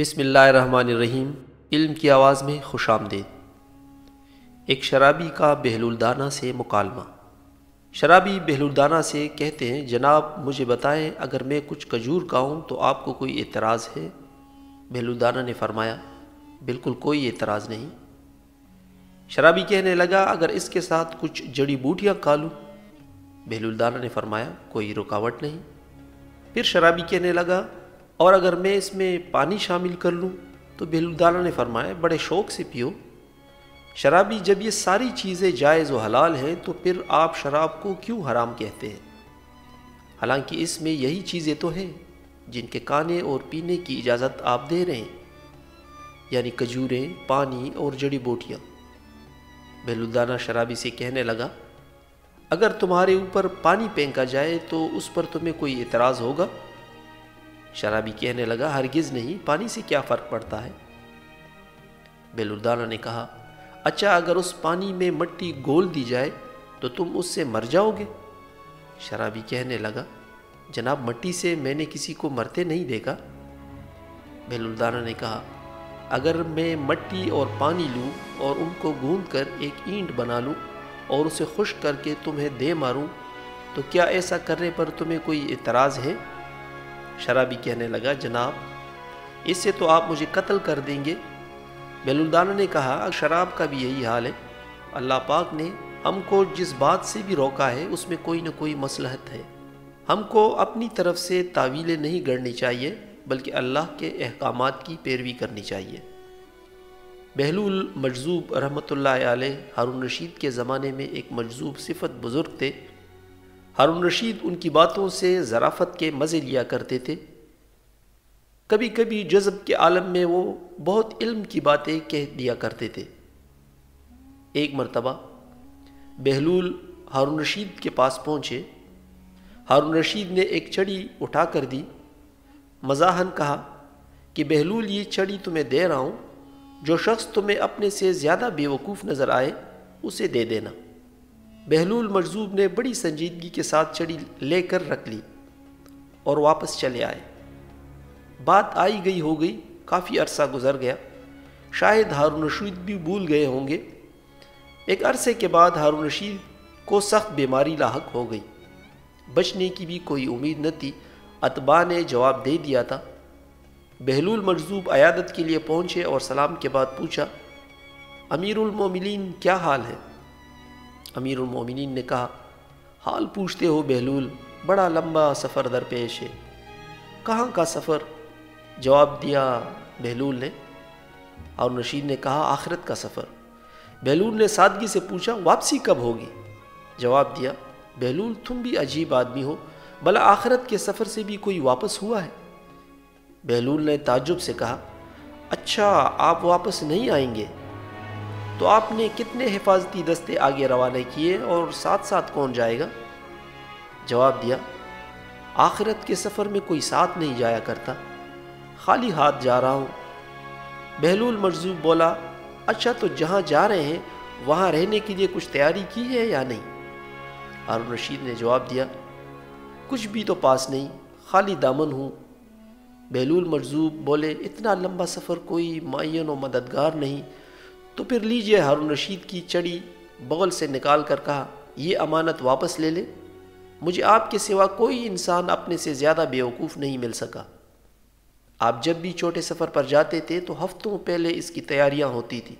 बिसमीम इल्म की आवाज़ में खुश आमदेद एक शराबी का बहलुलदाना से मुकालमा। शराबी बहलुलदाना से कहते हैं, जनाब, मुझे बताएँ, अगर मैं कुछ खजूर खाऊँ तो आपको कोई एतराज़ है? बहलुलदाना ने फरमाया, बिल्कुल कोई एतराज़ नहीं। शराबी कहने लगा, अगर इसके साथ कुछ जड़ी बूटियाँ खा लूँ? बहलुलदाना ने फरमाया, कोई रुकावट नहीं। फिर शराबी कहने लगा और अगर मैं इसमें पानी शामिल कर लूँ तो बेलुदाना ने फरमाया, बड़े शौक़ से पियो। शराबी जब ये सारी चीज़ें जायज़ व हलाल हैं तो फिर आप शराब को क्यों हराम कहते हैं? हालाँकि इसमें यही चीज़ें तो हैं, जिनके खाने और पीने की इजाज़त आप दे रहे हैं, यानी खजूरें, पानी और जड़ी बूटियाँ। बेलुदाना शराबी से कहने लगा, अगर तुम्हारे ऊपर पानी फेंका जाए तो उस पर तुम्हें कोई एतराज़ होगा? शराबी कहने लगा, हरगिज़ नहीं, पानी से क्या फ़र्क पड़ता है? बेलुरदाना ने कहा अच्छा अगर उस पानी में मट्टी गोल दी जाए तो तुम उससे मर जाओगे. शराबी कहने लगा, जनाब, मट्टी से मैंने किसी को मरते नहीं देखा. बेलुरदाना ने कहा, अगर मैं मट्टी और पानी लूँ और उनको गूंद कर एक ईंट बना लूँ और उसे खुश करके तुम्हें दे मारूँ तो क्या ऐसा करने पर तुम्हें कोई एतराज़ है? शराबी कहने लगा, जनाब, इससे तो आप मुझे कत्ल कर देंगे। बेलुलदाना ने कहा शराब का भी यही हाल है। अल्लाह पाक ने हमको जिस बात से भी रोका है, उसमें कोई ना कोई मसलहत है। हमको अपनी तरफ़ से तावीलें नहीं गढ़नी चाहिए, बल्कि अल्लाह के अहकाम की पैरवी करनी चाहिए। बहलूल मजजूब रहमत हारून रशीद के ज़माने में एक मजजूब सिफत बुज़ुर्ग थे। हारून रशीद उनकी बातों से ज़राफ़त के मज़े लिया करते थे। कभी कभी जज़ब के आलम में वो बहुत इल्म की बातें कह दिया करते थे। एक मरतबा, बहलूल हारून रशीद के पास पहुँचे। हारून रशीद ने एक छड़ी उठा कर दी। मजाहन कहा कि बहलूल, ये छड़ी तुम्हें दे रहा हूँ। जो शख्स तुम्हें अपने से ज़्यादा बेवकूफ़ नज़र आए, उसे दे देना। बहलूल मजजूब ने बड़ी संजीदगी के साथ चढ़ी लेकर रख ली और वापस चले आए। बात आई गई, हो गई, काफ़ी अरसा गुजर गया। शायद हारून रशीद भी भूल गए होंगे। एक अरसे के बाद हारून रशीद को सख्त बीमारी लाक हो गई। बचने की भी कोई उम्मीद न थी। अतबा ने जवाब दे दिया था। बहलूल मजजूब अयादत के लिए पहुँचे और सलाम के बाद पूछा अमीरुलमोमिन क्या हाल है? अमीरमिन ने कहा, हाल पूछते हो बहलूल, बड़ा लंबा सफ़र दरपेश है। कहाँ का सफ़र? जवाब दिया बहलूल ने। और नशीद ने कहा, आखिरत का सफ़र। बहलूल ने सादगी से पूछा, वापसी कब होगी? जवाब दिया, बहलूल, तुम भी अजीब आदमी हो, भला आखिरत के सफ़र से भी कोई वापस हुआ है? बहलूल ने ताजुब से कहा अच्छा आप वापस नहीं आएँगे। तो आपने कितने हिफाजती दस्ते आगे रवाना किए और साथ साथ कौन जाएगा? जवाब दिया, आखिरत के सफ़र में कोई साथ नहीं जाया करता। खाली हाथ जा रहा हूँ। बहलूल मजजूब बोला अच्छा तो जहाँ जा रहे हैं, वहाँ रहने के लिए कुछ तैयारी की है या नहीं? हारून रशीद ने जवाब दिया, कुछ भी तो पास नहीं, खाली दामन हूँ। बहलूल मजजूब बोले, इतना लंबा सफ़र कोई मायन व मददगार नहीं। तो फिर लीजिए हारून रशीद की चड़ी बगल से निकाल कर कहा, ये अमानत वापस ले ले। मुझे आपके सिवा कोई इंसान अपने से ज़्यादा बेवकूफ़ नहीं मिल सका। आप जब भी छोटे सफ़र पर जाते थे तो हफ्तों पहले इसकी तैयारियाँ होती थी।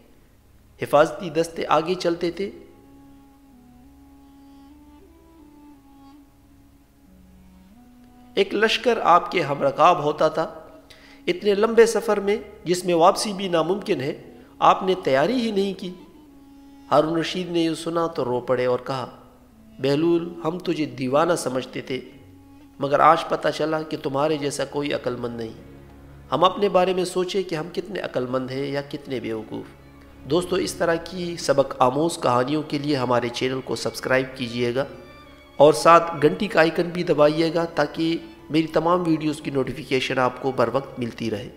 हिफाजती दस्ते आगे चलते थे। एक लश्कर आपके हमरकाब होता था। इतने लंबे सफ़र में, जिसमें वापसी भी नामुमकिन है आपने तैयारी ही नहीं की। हारून रशीद ने यह सुना तो रो पड़े और कहा, बहलूल, हम तुझे दीवाना समझते थे, मगर आज पता चला कि तुम्हारे जैसा कोई अक्लमंद नहीं। हम अपने बारे में सोचे कि हम कितने अक्लमंद हैं या कितने बेवकूफ़। दोस्तों, इस तरह की सबक आमोज कहानियों के लिए हमारे चैनल को सब्सक्राइब कीजिएगा और साथ घंटी का आइकन भी दबाइएगा ताकि मेरी तमाम वीडियोस की नोटिफिकेशन आपको बर वक्त मिलती रहे।